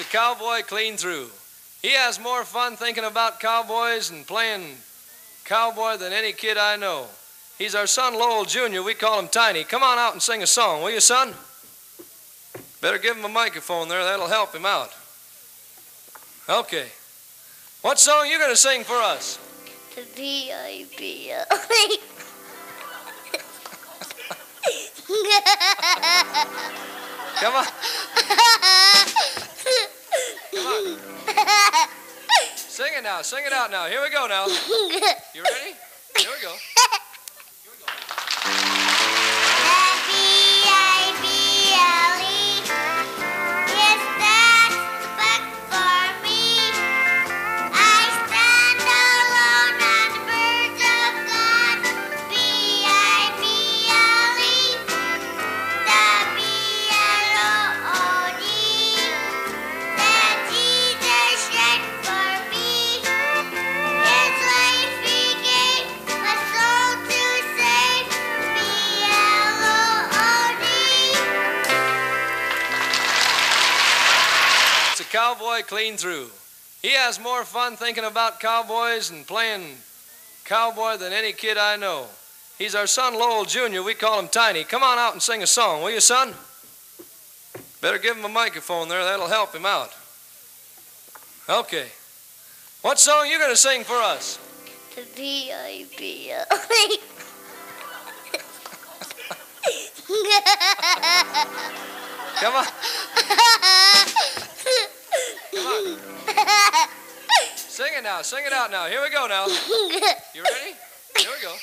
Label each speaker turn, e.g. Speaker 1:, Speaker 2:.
Speaker 1: It's a cowboy clean through. He has more fun thinking about cowboys and playing cowboy than any kid I know. He's our son Lowell Jr. We call him Tiny. Come on out and sing a song, will you, son? Better give him a microphone there. That'll help him out. Okay. What song you going to sing for us?
Speaker 2: The B-I-B.
Speaker 1: Come on. Sing it now. Sing it out now. Here we go now. You ready? Here we go. Cowboy clean through. He has more fun thinking about cowboys and playing cowboy than any kid I know. He's our son Lowell Jr. We call him Tiny. Come on out and sing a song, will you, son? Better give him a microphone there. That'll help him out. Okay. What song you going to sing for us?
Speaker 2: The B-I-B-L-E.
Speaker 1: Come on. It now. Sing it out now. Here we go now. You ready? Here we go.